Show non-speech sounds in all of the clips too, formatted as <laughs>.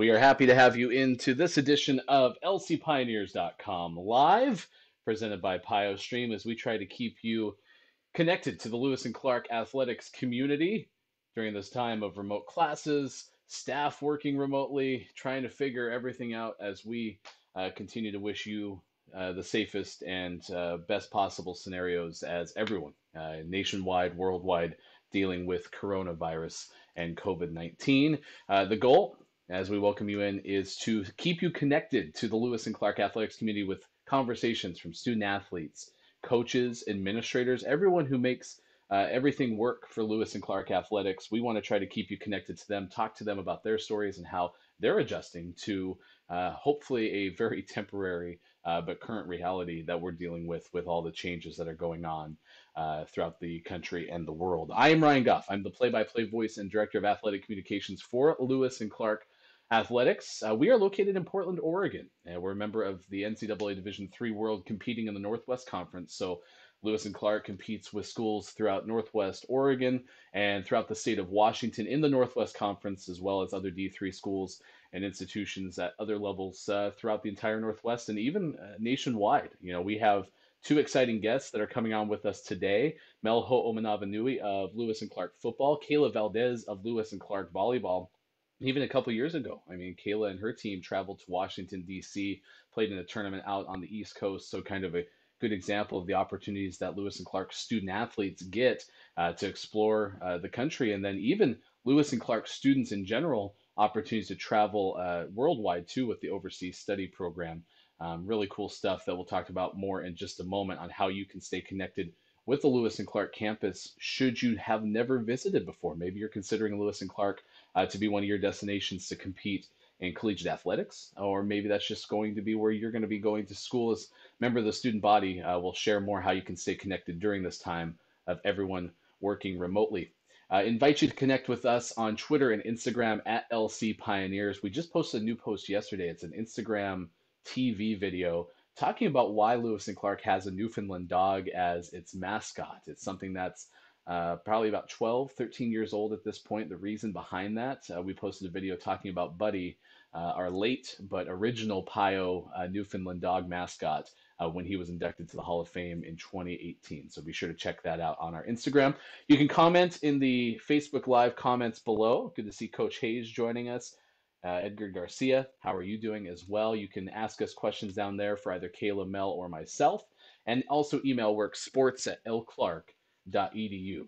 We are happy to have you into this edition of lcpioneers.com live, presented by PioStream, as we try to keep you connected to the Lewis and Clark athletics community during this time of remote classes, staff working remotely, trying to figure everything out as we uh, continue to wish you uh, the safest and uh, best possible scenarios as everyone uh, nationwide, worldwide, dealing with coronavirus and COVID 19. Uh, the goal as we welcome you in is to keep you connected to the Lewis and Clark athletics community with conversations from student athletes, coaches, administrators, everyone who makes uh, everything work for Lewis and Clark athletics. We want to try to keep you connected to them, talk to them about their stories and how they're adjusting to uh, hopefully a very <laughs> temporary uh, but current reality that we're dealing with with all the changes that are going on uh, throughout the country and the world. I am Ryan Goff. I'm the play-by-play voice and director of athletic communications for Lewis and Clark athletics. Uh, we are located in Portland, Oregon. And we're a member of the NCAA Division III World competing in the Northwest Conference. So Lewis and Clark competes with schools throughout Northwest Oregon and throughout the state of Washington in the Northwest Conference, as well as other D3 schools and institutions at other levels uh, throughout the entire Northwest and even uh, nationwide. You know, we have two exciting guests that are coming on with us today Mel Ho'omanawanui of Lewis and Clark football, Kayla Valdez of Lewis and Clark volleyball even a couple years ago. I mean, Kayla and her team traveled to Washington, D.C., played in a tournament out on the East Coast. So, kind of a good example of the opportunities that Lewis and Clark student athletes get uh, to explore uh, the country. And then, even Lewis and Clark students in general, opportunities to travel uh, worldwide too with the overseas study program. Um, really cool stuff that we'll talk about more in just a moment on how you can stay connected with the Lewis and Clark campus should you have never visited before. Maybe you're considering Lewis and Clark uh, to be one of your destinations to compete in collegiate athletics, or maybe that's just going to be where you're going to be going to school as member of the student body. Uh, we'll share more how you can stay connected during this time of everyone working remotely. Uh, invite you to connect with us on Twitter and Instagram at LC Pioneers. We just posted a new post yesterday. It's an Instagram TV video talking about why Lewis and Clark has a Newfoundland dog as its mascot. It's something that's uh, probably about 12, 13 years old at this point. The reason behind that, uh, we posted a video talking about Buddy, uh, our late but original Pio uh, Newfoundland dog mascot, uh, when he was inducted to the Hall of Fame in 2018. So be sure to check that out on our Instagram. You can comment in the Facebook Live comments below. Good to see Coach Hayes joining us. Uh, Edgar Garcia, how are you doing as well? You can ask us questions down there for either Kayla, Mel, or myself. And also email works sports at lclark.com lcpioneers.edu.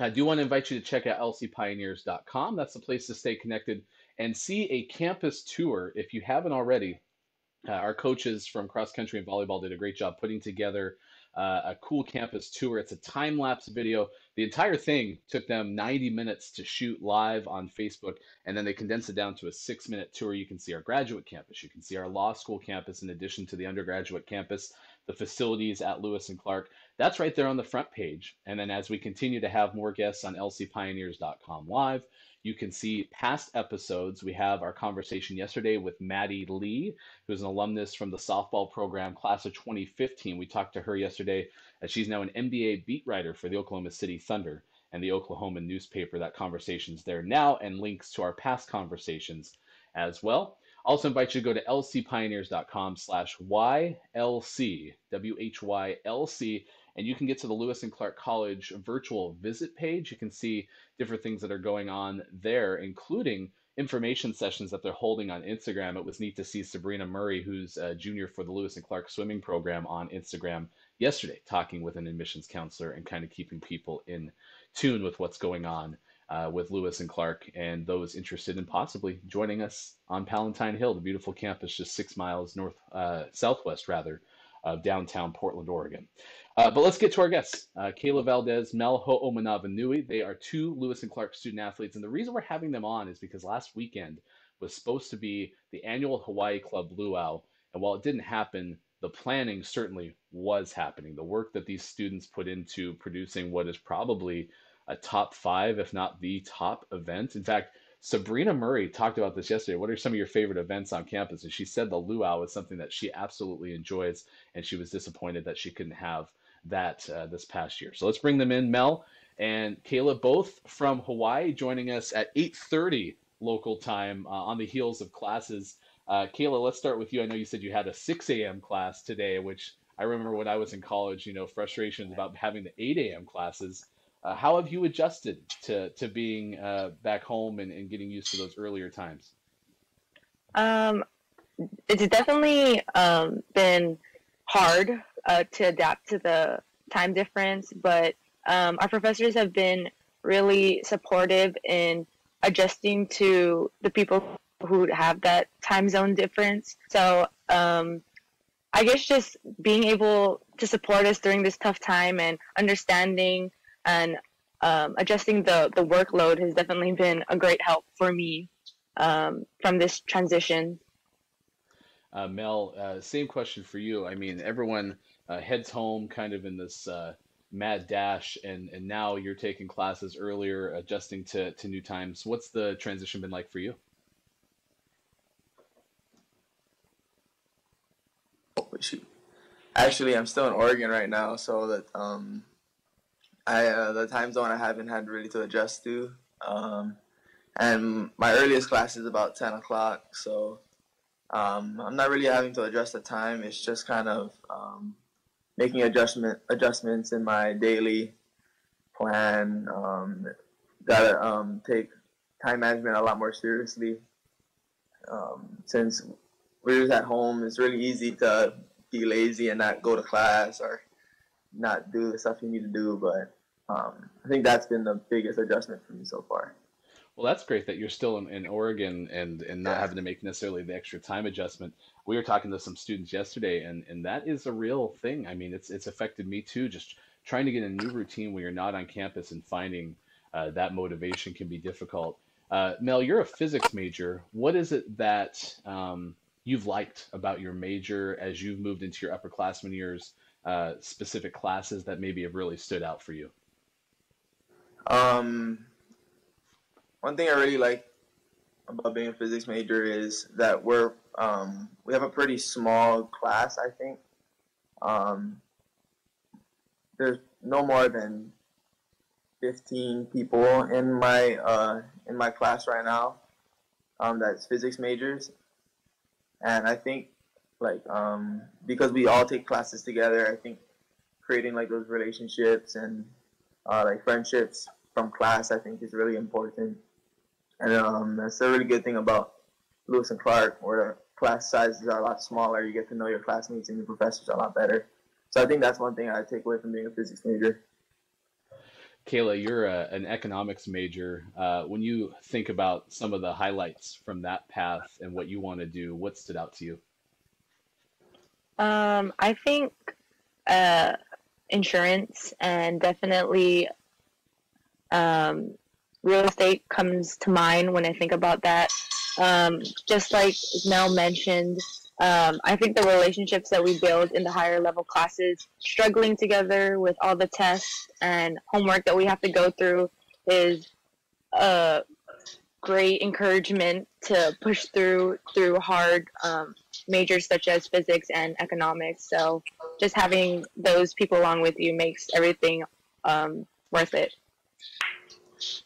I do want to invite you to check out lcpioneers.com. That's the place to stay connected and see a campus tour if you haven't already. Uh, our coaches from cross country and volleyball did a great job putting together uh, a cool campus tour. It's a time lapse video. The entire thing took them 90 minutes to shoot live on Facebook, and then they condensed it down to a six minute tour. You can see our graduate campus, you can see our law school campus in addition to the undergraduate campus, the facilities at Lewis and Clark. That's right there on the front page. And then as we continue to have more guests on lcpioneers.com live, you can see past episodes. We have our conversation yesterday with Maddie Lee, who's an alumnus from the softball program, class of 2015. We talked to her yesterday as she's now an NBA beat writer for the Oklahoma City Thunder and the Oklahoma newspaper. That conversation's there now and links to our past conversations as well. Also invite you to go to lcpioneers.com slash YLC, W-H-Y-L-C, and you can get to the Lewis and Clark College virtual visit page. You can see different things that are going on there, including information sessions that they're holding on Instagram. It was neat to see Sabrina Murray, who's a junior for the Lewis and Clark swimming program, on Instagram yesterday, talking with an admissions counselor and kind of keeping people in tune with what's going on uh, with Lewis and Clark and those interested in possibly joining us on Palatine Hill, the beautiful campus just six miles north, uh, southwest rather, of downtown Portland, Oregon. Uh, but let's get to our guests. Uh, Kayla Valdez, Mel Ho'omanawanui. They are two Lewis and Clark student athletes. And the reason we're having them on is because last weekend was supposed to be the annual Hawaii Club Luau. And while it didn't happen, the planning certainly was happening. The work that these students put into producing what is probably a top five, if not the top event. In fact, Sabrina Murray talked about this yesterday. What are some of your favorite events on campus? And she said the luau is something that she absolutely enjoys, and she was disappointed that she couldn't have that uh, this past year. So let's bring them in, Mel and Kayla, both from Hawaii, joining us at 8:30 local time uh, on the heels of classes. Uh, Kayla, let's start with you. I know you said you had a 6 a.m. class today, which I remember when I was in college, you know, frustrations about having the 8 a.m. classes. Uh, how have you adjusted to, to being uh, back home and, and getting used to those earlier times? Um, it's definitely um, been hard uh, to adapt to the time difference, but um, our professors have been really supportive in adjusting to the people who have that time zone difference. So um, I guess just being able to support us during this tough time and understanding and um, adjusting the, the workload has definitely been a great help for me um, from this transition. Uh, Mel, uh, same question for you. I mean, everyone uh, heads home kind of in this uh, mad dash, and, and now you're taking classes earlier, adjusting to, to new times. What's the transition been like for you? Oh, shoot. Actually, I'm still in Oregon right now, so that um, I uh, the time zone I haven't had really to adjust to. Um, and my earliest class is about 10 o'clock, so um, I'm not really having to adjust the time. It's just kind of um, making adjustment adjustments in my daily plan. Um, gotta um, take time management a lot more seriously. Um, since we're just at home, it's really easy to be lazy and not go to class or not do the stuff you need to do. But um, I think that's been the biggest adjustment for me so far. Well, that's great that you're still in, in Oregon and, and not having to make necessarily the extra time adjustment. We were talking to some students yesterday, and, and that is a real thing. I mean, it's it's affected me too. Just trying to get a new routine when you're not on campus and finding uh, that motivation can be difficult. Uh, Mel, you're a physics major. What is it that um, you've liked about your major as you've moved into your upperclassmen years? Uh, specific classes that maybe have really stood out for you. Um, one thing I really like about being a physics major is that we're um, we have a pretty small class. I think um, there's no more than 15 people in my uh, in my class right now. Um, that's physics majors, and I think like um, because we all take classes together, I think creating like those relationships and uh, like friendships from class, I think is really important. And um, that's a really good thing about Lewis and Clark, where the class sizes are a lot smaller. You get to know your classmates and your professors a lot better. So I think that's one thing I take away from being a physics major. Kayla, you're a, an economics major. Uh, when you think about some of the highlights from that path and what you want to do, what stood out to you? Um, I think uh, insurance and definitely um, real estate comes to mind when I think about that. Um, just like Mel mentioned, um, I think the relationships that we build in the higher level classes, struggling together with all the tests and homework that we have to go through, is a great encouragement to push through through hard um, majors such as physics and economics. So just having those people along with you makes everything um, worth it.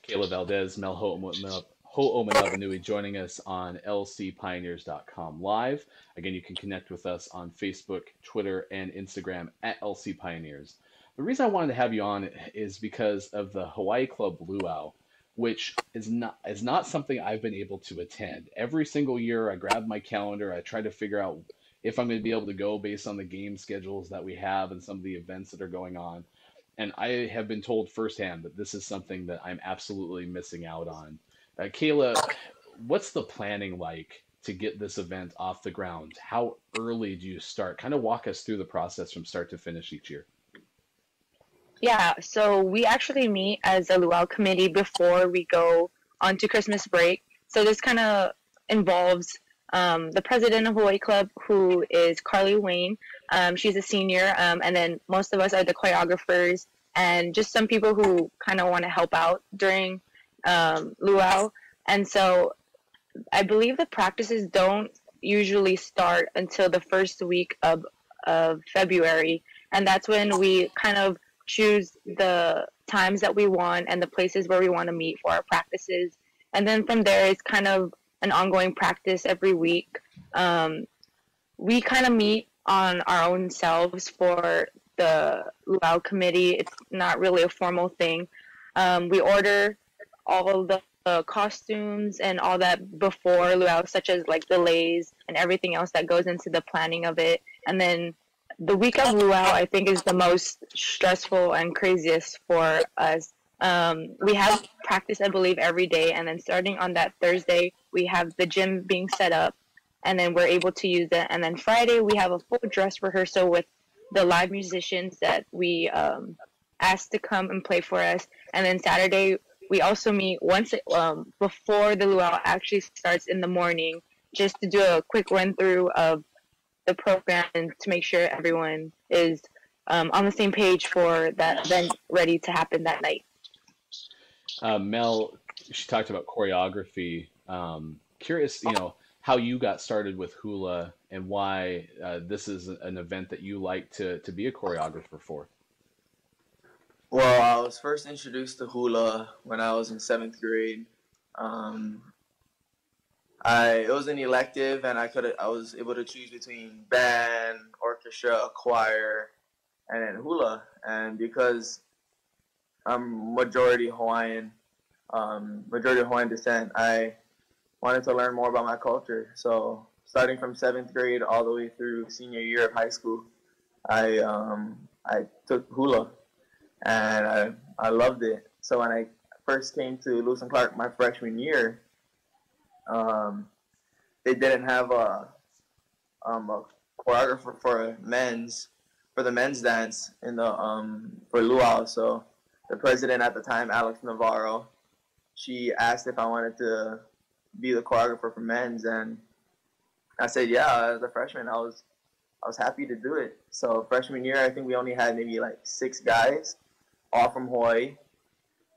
Kayla Valdez, Mel Ho'omanawanui joining us on lcpioneers.com live. Again, you can connect with us on Facebook, Twitter, and Instagram at LC Pioneers. The reason I wanted to have you on is because of the Hawaii Club Luau, which is not is not something I've been able to attend. Every single year, I grab my calendar, I try to figure out if I'm going to be able to go based on the game schedules that we have and some of the events that are going on and I have been told firsthand that this is something that I'm absolutely missing out on. Uh, Kayla, what's the planning like to get this event off the ground? How early do you start? Kind of walk us through the process from start to finish each year. Yeah, so we actually meet as a luau committee before we go on to Christmas break. So this kind of involves um, the president of Hawaii Club, who is Carly Wayne. Um, she's a senior, um, and then most of us are the choreographers and just some people who kind of want to help out during um, luau. And so I believe the practices don't usually start until the first week of, of February. And that's when we kind of choose the times that we want and the places where we want to meet for our practices and then from there it's kind of an ongoing practice every week. Um, we kind of meet on our own selves for the luau committee. It's not really a formal thing. Um, we order all the uh, costumes and all that before luau, such as like delays and everything else that goes into the planning of it. And then the week of luau, I think, is the most stressful and craziest for us. Um, we have practice, I believe, every day, and then starting on that Thursday, we have the gym being set up, and then we're able to use it. And then Friday, we have a full dress rehearsal with the live musicians that we um, asked to come and play for us. And then Saturday, we also meet once um, before the luau actually starts in the morning, just to do a quick run through of the program and to make sure everyone is um, on the same page for that event ready to happen that night. Uh, Mel, she talked about choreography. Um, curious, you know, how you got started with hula and why uh, this is an event that you like to, to be a choreographer for. Well, I was first introduced to hula when I was in seventh grade. Um, I it was an elective, and I could I was able to choose between band, orchestra, choir, and then hula. And because I'm majority Hawaiian, um, majority Hawaiian descent, I wanted to learn more about my culture. So starting from seventh grade all the way through senior year of high school, I um, I took hula, and I I loved it. So when I first came to Lewis and Clark my freshman year, um, they didn't have a um, a choreographer for men's for the men's dance in the um, for luau. So the president at the time, Alex Navarro, she asked if I wanted to be the choreographer for men's, and I said, yeah. As a freshman, I was I was happy to do it. So freshman year, I think we only had maybe like six guys, all from Hawaii,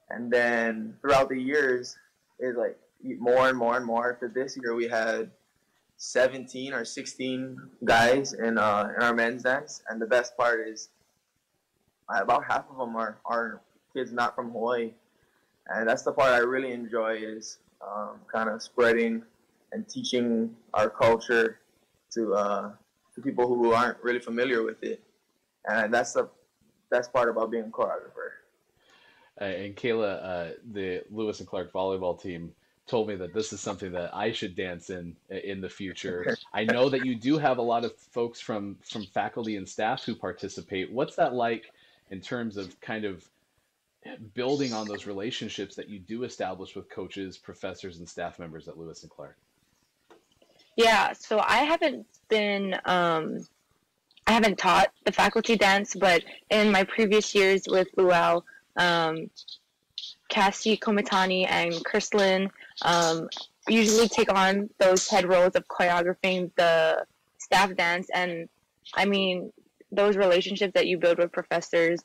and then throughout the years, it's like more and more and more. For this year, we had 17 or 16 guys in uh, in our men's dance, and the best part is about half of them are, are kids not from Hawaii, and that's the part I really enjoy is um, kind of spreading and teaching our culture to uh, to people who aren't really familiar with it, and that's the best part about being a choreographer. Uh, and Kayla, uh, the Lewis and Clark volleyball team told me that this is something that I should dance in in the future. I know that you do have a lot of folks from from faculty and staff who participate. What's that like in terms of kind of building on those relationships that you do establish with coaches, professors, and staff members at Lewis and Clark? Yeah, so I haven't been, um, I haven't taught the faculty dance, but in my previous years with Luau, um, Cassie Komitani and Kirslyn um, usually take on those head roles of choreographing the staff dance. And I mean, those relationships that you build with professors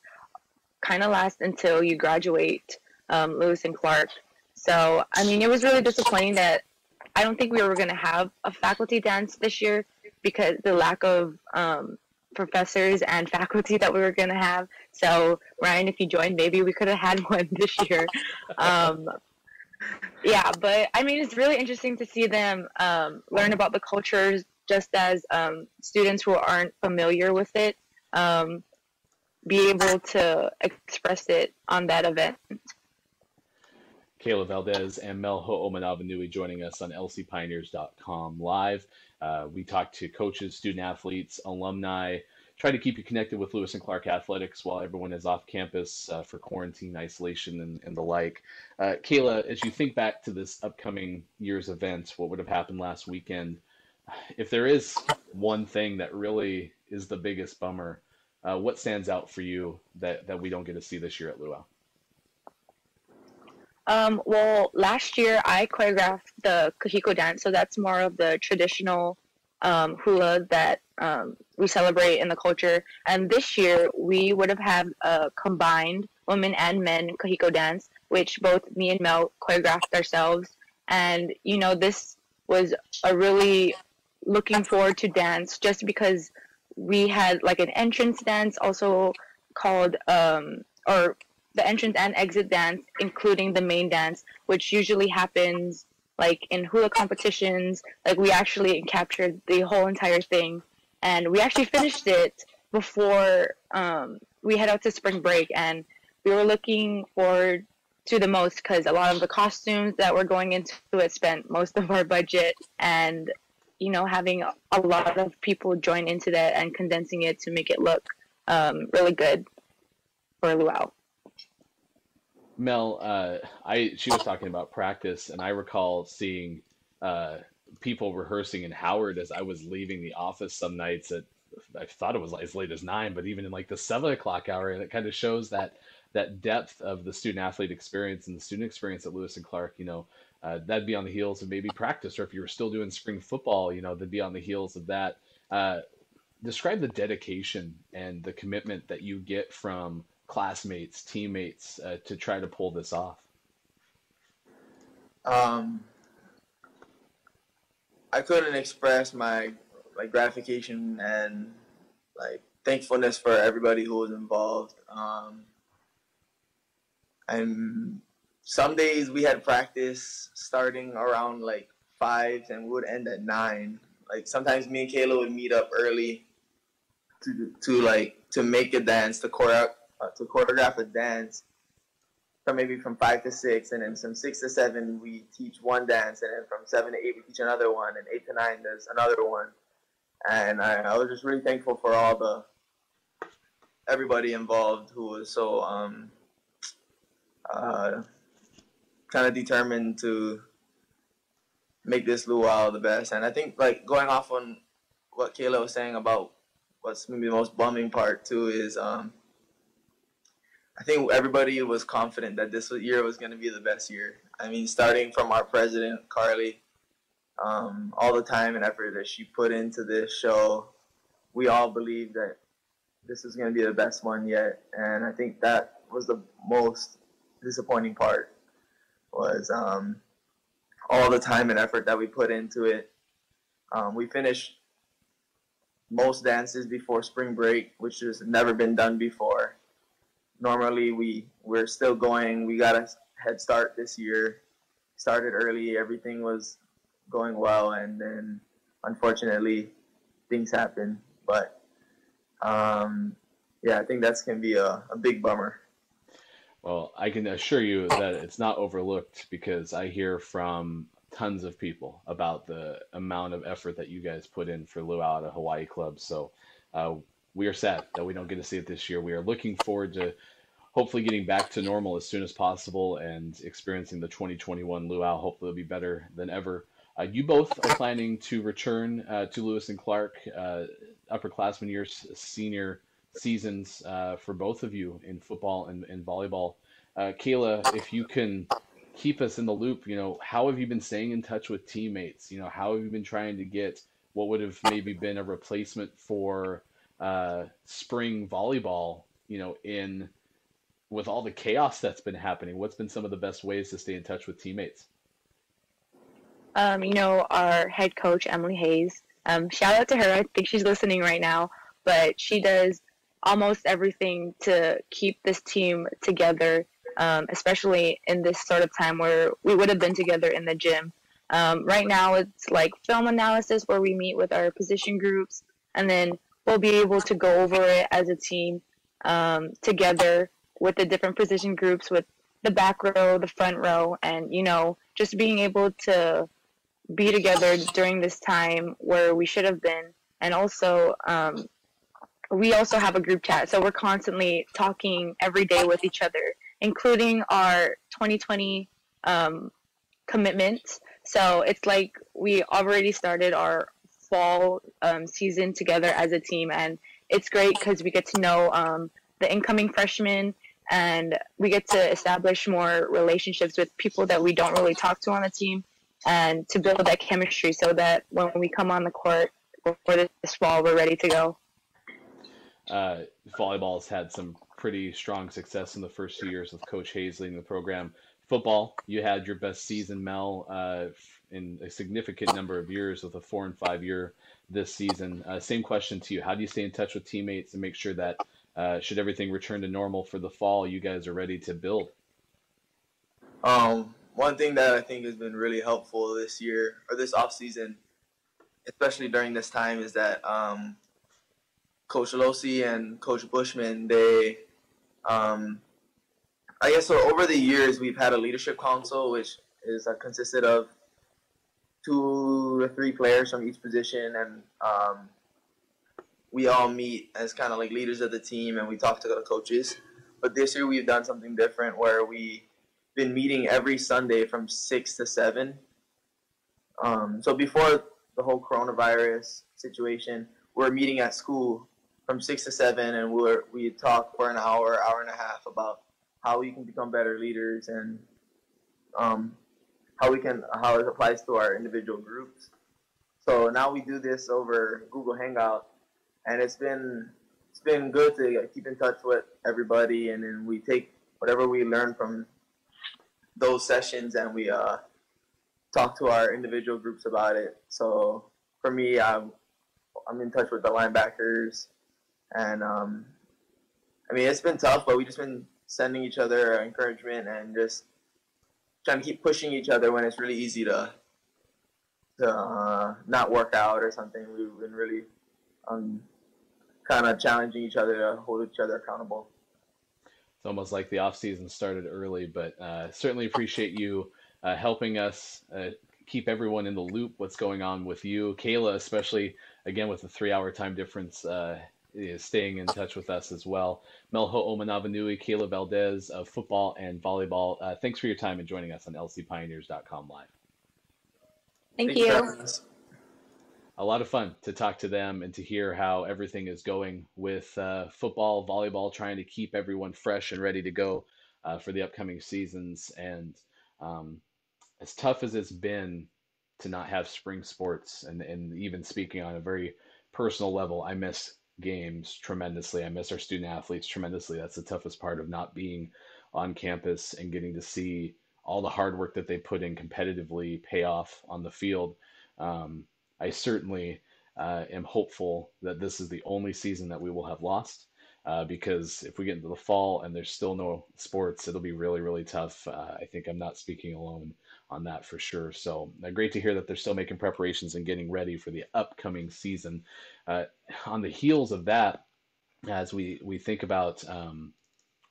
kind of last until you graduate um, Lewis and Clark. So, I mean, it was really disappointing that I don't think we were going to have a faculty dance this year because the lack of um, professors and faculty that we were going to have. So, Ryan, if you joined, maybe we could have had <laughs> one this year. Um, yeah, but I mean, it's really interesting to see them um, learn about the cultures just as um, students who aren't familiar with it um, be able to express it on that event. Kayla Valdez and Mel Ho'omanawanui joining us on lcpioneers.com live. Uh, we talk to coaches, student athletes, alumni, try to keep you connected with Lewis and Clark athletics while everyone is off campus uh, for quarantine, isolation, and, and the like. Uh, Kayla, as you think back to this upcoming year's events, what would have happened last weekend? If there is one thing that really is the biggest bummer, uh, what stands out for you that, that we don't get to see this year at Luau? Um, well, last year I choreographed the Kahiko dance, so that's more of the traditional um, hula that um, we celebrate in the culture. And this year we would have had a combined women and men Kahiko dance, which both me and Mel choreographed ourselves. And you know, this was a really looking forward to dance just because we had like an entrance dance also called um, or the entrance and exit dance, including the main dance, which usually happens like in hula competitions. Like we actually captured the whole entire thing, and we actually finished it before um, we head out to spring break, and we were looking forward to the most because a lot of the costumes that were going into it spent most of our budget. And you know having a lot of people join into that and condensing it to make it look um, really good for luau mel uh, i she was talking about practice and i recall seeing uh, people rehearsing in howard as i was leaving the office some nights at i thought it was as late as nine but even in like the seven o'clock hour and it kind of shows that that depth of the student athlete experience and the student experience at lewis and clark you know uh, that'd be on the heels of maybe practice, or if you were still doing spring football, you know, that'd be on the heels of that. Uh, describe the dedication and the commitment that you get from classmates, teammates uh, to try to pull this off. Um, I couldn't express my like gratification and like thankfulness for everybody who was involved. Um, I'm some days we had practice starting around like five and we would end at nine. Like sometimes me and Kayla would meet up early to to like to make a dance, to choreo- uh, to choreograph a dance from maybe from five to six, and then from six to seven we teach one dance, and then from seven to eight we teach another one, and eight to nine there's another one. And I, I was just really thankful for all the everybody involved who was so um, uh, kind of determined to make this luau the best. And I think like going off on what Kayla was saying about what's maybe the most bumming part too is um, I think everybody was confident that this year was going to be the best year. I mean, starting from our president Carly, um, all the time and effort that she put into this show, we all believed that this was going to be the best one yet. And I think that was the most disappointing part was um, all the time and effort that we put into it. Um, we finished most dances before spring break, which has never been done before. Normally, we we're still going. We got a head start this year. Started early. Everything was going well, and then unfortunately, things happened. But um, yeah, I think that's gonna be a, a big bummer. Well, I can assure you that it's not overlooked because I hear from tons of people about the amount of effort that you guys put in for Luau at a Hawaii club. So uh, we are sad that we don't get to see it this year. We are looking forward to hopefully getting back to normal as soon as possible and experiencing the 2021 Luau. Hopefully, it'll be better than ever. Uh, you both are planning to return uh, to Lewis and Clark uh, upperclassmen years, senior seasons uh, for both of you in football and, and volleyball. Uh, Kayla, if you can keep us in the loop, you know, how have you been staying in touch with teammates? You know, how have you been trying to get what would have maybe been a replacement for uh, spring volleyball, you know, in with all the chaos that's been happening? What's been some of the best ways to stay in touch with teammates? Um, you know, our head coach, Emily Hayes, um, shout out to her. I think she's listening right now, but she does almost everything to keep this team together, um, especially in this sort of time where we would have been together in the gym. Um, right now, it's like film analysis where we meet with our position groups, and then we'll be able to go over it as a team um, together with the different position groups, with the back row, the front row, and you know, just being able to be together during this time where we should have been, and also um, we also have a group chat. So we're constantly talking every day with each other, including our 2020 um, commitments. So it's like we already started our fall um, season together as a team, and it's great because we get to know um, the incoming freshmen and we get to establish more relationships with people that we don't really talk to on the team and to build that chemistry so that when we come on the court for this fall, we're ready to go uh, volleyball's had some pretty strong success in the first two years with Coach Hayes leading the program. Football, you had your best season, Mel, uh, in a significant number of years with a four and five year this season. Uh, same question to you: How do you stay in touch with teammates and make sure that uh, should everything return to normal for the fall, you guys are ready to build? Um, one thing that I think has been really helpful this year or this off season, especially during this time, is that um, Coach Losi and Coach Bushman, they, um, I guess, so over the years we've had a leadership council, which is uh, consisted of two or three players from each position, and um, we all meet as kind of like leaders of the team, and we talk to the coaches. But this year we've done something different where we've been meeting every Sunday from six to seven. Um, so before the whole coronavirus situation, we are meeting at school from six to seven, and we are we talk for an hour, hour and a half about how we can become better leaders and um, how we can how it applies to our individual groups. So now we do this over Google Hangout, and it's been it's been good to keep in touch with everybody, and then we take whatever we learn from those sessions, and we uh, talk to our individual groups about it. So for me, I'm I'm in touch with the linebackers, and um, I mean it's been tough, but we just been sending each other encouragement and just trying to keep pushing each other when it's really easy to to uh, not work out or something. We've been really um, kind of challenging each other to hold each other accountable. It's almost like the off season started early, but uh, certainly appreciate you uh, helping us uh, keep everyone in the loop. What's going on with you, Kayla, especially again with the three-hour time difference, uh, is staying in touch with us as well. Mel Ho'omanawanui, Kayla Valdez of football and volleyball. Uh, thanks for your time and joining us on lcpioneers.com live. Thank Thank you. A lot of fun to talk to them and to hear how everything is going with uh, football, volleyball, trying to keep everyone fresh and ready to go uh, for the upcoming seasons. And um, as tough as it's been to not have spring sports, and, and even speaking on a very personal level, I miss games tremendously. I miss our student athletes tremendously. That's the toughest part of not being on campus and getting to see all the hard work that they put in competitively pay off on the field. Um, I certainly uh, am hopeful that this is the only season that we will have lost. Uh, because if we get into the fall and there's still no sports, it'll be really, really tough. Uh, I think I'm not speaking alone on that for sure. So uh, great to hear that they're still making preparations and getting ready for the upcoming season. Uh, on the heels of that, as we we think about um,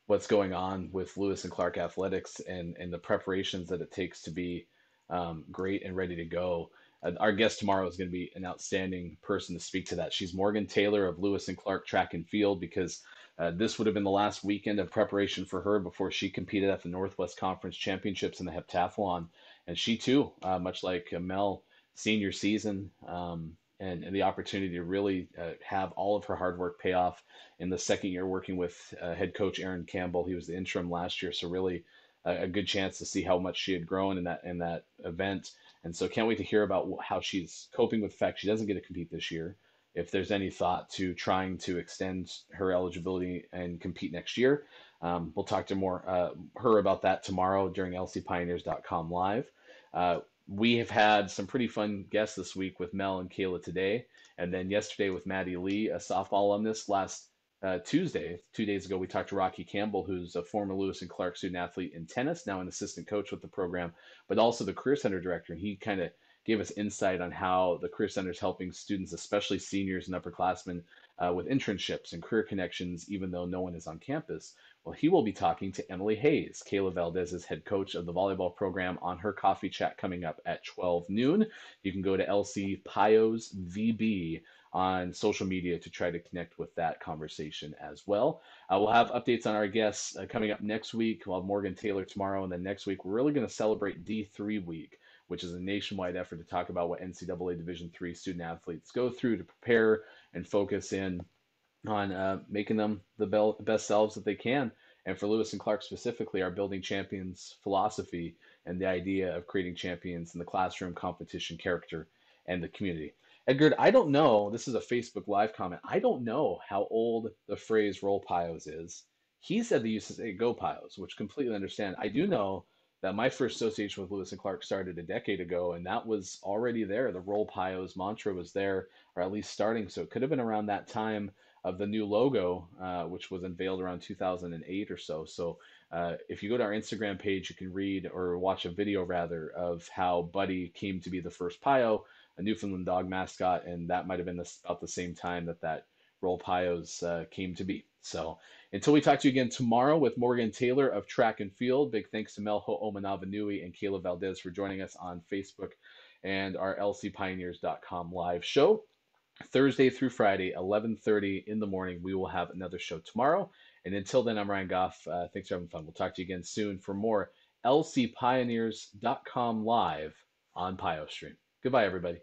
what's going on with Lewis and Clark athletics and and the preparations that it takes to be um, great and ready to go. Uh, our guest tomorrow is going to be an outstanding person to speak to that. She's Morgan Taylor of Lewis and Clark Track and Field because uh, this would have been the last weekend of preparation for her before she competed at the Northwest Conference Championships in the heptathlon. And she too, uh, much like Mel, senior season, um, and, and the opportunity to really uh, have all of her hard work pay off in the second year working with uh, head coach Aaron Campbell. He was the interim last year, so really a, a, good chance to see how much she had grown in that in that event. And so can't wait to hear about how she's coping with the fact she doesn't get to compete this year. If there's any thought to trying to extend her eligibility and compete next year, um, we'll talk to more uh, her about that tomorrow during lcpioneers.com live. Uh, we have had some pretty fun guests this week with Mel and Kayla today, and then yesterday with Maddie Lee, a softball alumnus. Last uh, Tuesday, two days ago, we talked to Rocky Campbell, who's a former Lewis and Clark student athlete in tennis, now an assistant coach with the program, but also the Career Center director. And he kind of gave us insight on how the Career Center is helping students, especially seniors and upperclassmen, uh, with internships and career connections, even though no one is on campus. Well, he will be talking to Emily Hayes, Kayla Valdez's head coach of the volleyball program, on her coffee chat coming up at 12 noon. You can go to LC Pios VB on social media to try to connect with that conversation as well. Uh, we'll have updates on our guests uh, coming up next week. We'll have Morgan Taylor tomorrow, and then next week we're really going to celebrate D3 week, which is a nationwide effort to talk about what NCAA Division three student athletes go through to prepare and focus in on uh, making them the best selves that they can. And for Lewis and Clark specifically, our building champions philosophy and the idea of creating champions in the classroom, competition, character, and the community. Edgar, I don't know. This is a Facebook Live comment. I don't know how old the phrase roll pios is. He said the used to say go pios, which completely understand. I do know that my first association with Lewis and Clark started a decade ago, and that was already there. The roll pios mantra was there, or at least starting. So it could have been around that time. of the new logo, uh, which was unveiled around 2008 or so. So uh, if you go to our Instagram page, you can read or watch a video rather of how Buddy came to be the first Pio, a Newfoundland dog mascot, and that might have been the, about the same time that that Roll Pios uh, came to be. So until we talk to you again tomorrow with Morgan Taylor of Track and Field, big thanks to Mel Ho'omanawanui and Kayla Valdez for joining us on Facebook and our lcpioneers.com live show. Thursday through Friday, 11:30 in the morning. We will have another show tomorrow. And until then, I'm Ryan Goff. Uh, thanks for having fun. We'll talk to you again soon for more lcpioneers.com live on PioStream. Goodbye, everybody.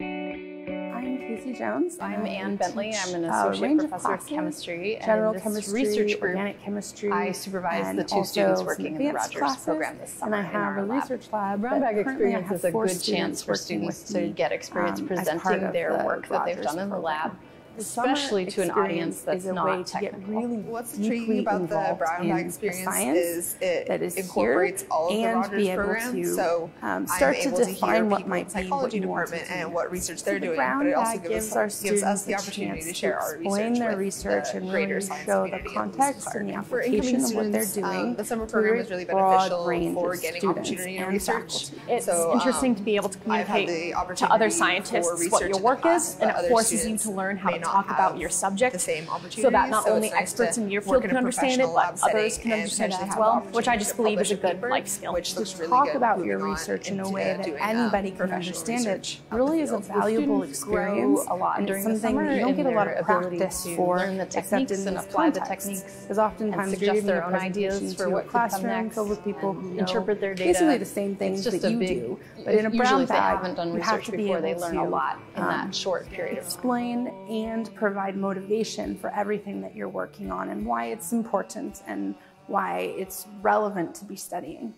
I'm Casey Jones. I'm Ann Bentley. I'm an uh, associate professor of chemistry general and chemistry, research group. organic chemistry. I supervise the two students working in the Rogers classes, program this summer And I in have our a lab. research lab. Brown bag experience is a good chance for students to get experience um, presenting their the work that they've done in the lab, The summer especially to an audience that's is a not way to get technical. really What's deeply intriguing about the involved Brown in Bag experience science is it that is incorporates here all of the and Rogers be able program. to so um, I'm start to to define hear what people might be psychology what you want to department and what research they're the doing, Brown but it also gives, gives our gives us the opportunity to share our explain research their with research the and greater really show the context and the For application incoming of what they're students, doing um, the summer program is really beneficial for getting students opportunity to and research. faculty. It's So, interesting um, to be able to communicate to other scientists what your work is, and it forces you to learn how to not talk about your subject the same so that not so only it's nice experts in your field can understand it, but others can understand it as well, which I just believe is a good paper, life skill. Which to really talk about your research in a way that anybody can understand it really is a valuable experience a lot and during it's the something summer you don't get a lot of ability practice for learn the except techniques in and these apply the techniques because oftentimes and you're giving their own ideas for what could come classroom filled with people who interpret their data. basically data. the same things that you do but in a usually brown if they bag haven't done you have research to be before, able they learn a lot in that short period of time. explain and provide motivation for everything that you're working on and why it's important and why it's relevant to be studying.